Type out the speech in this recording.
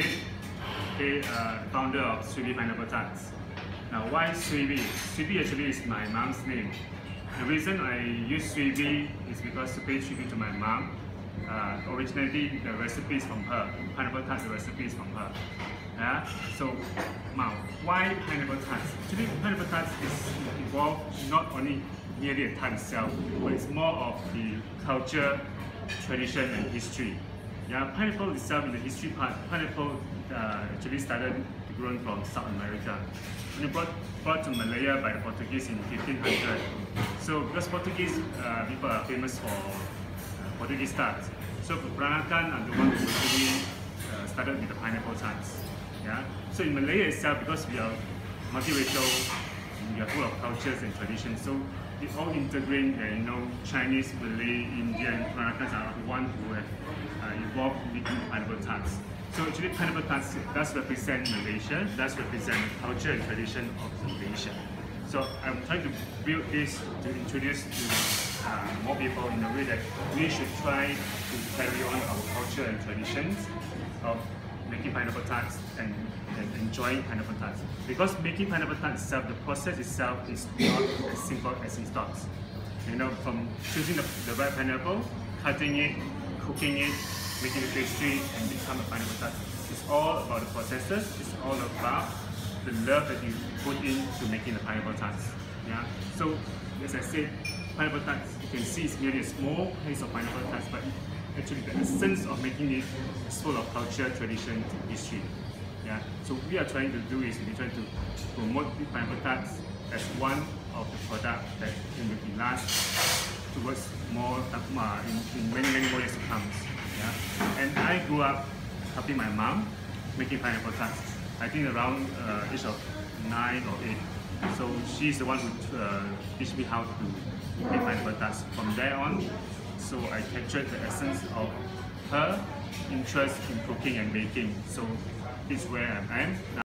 David, okay, uh, founder of Swee Bee Pineapple Tarts. Now, why Swee Bee? Sweeby actually is my mom's name. The reason I use Swee Bee is because to pay tribute to my mom. Uh, originally, the recipe is from her. Pineapple tarts, the recipe is from her. Yeah. So, now, why pineapple tarts? Actually, pineapple tarts is involved not only merely a tart itself, but it's more of the culture, tradition, and history. Yeah, pineapple itself in the history part, pineapple uh, actually started grown from South America. When it brought, brought to Malaya by the Portuguese in 1500. So because Portuguese uh, people are famous for uh, Portuguese tarts. So Peranakan are the one who actually uh, started with the pineapple tarts. Yeah. So in Malaya itself, because we are multiracial, we are full of cultures and traditions. So they all integrate, uh, you know, Chinese, Malay, Indian, Peranakans are the one who have uh, evolved making pineapple tarts. So actually pineapple tarts does represent Malaysia, does represent culture and tradition of Malaysia. So I'm trying to build this to introduce to uh, more people in a way that we should try to carry on our culture and traditions of making pineapple tarts and, and enjoying pineapple tarts. Because making pineapple tarts itself, the process itself is not as simple as it starts. You know, from choosing the, the right pineapple, cutting it, cooking it, making the pastry, and become a pineapple tart. It's all about the processes. It's all about the love that you put into making the pineapple tarts. Yeah. So as I said, pineapple tarts, you can see it's merely a small piece of pineapple tarts, but actually the essence of making it is full of culture, tradition, history. Yeah. So what we are trying to do is we try to promote the pineapple tarts as one of the products that can be last towards more uh, in, in many many more years to come. Yeah. And I grew up helping my mom making pineapple tarts. I think around uh, age of nine or eight. So she's the one who uh, teach me how to make pineapple tarts. From there on, so I captured the essence of her interest in cooking and baking. So this is where I am now.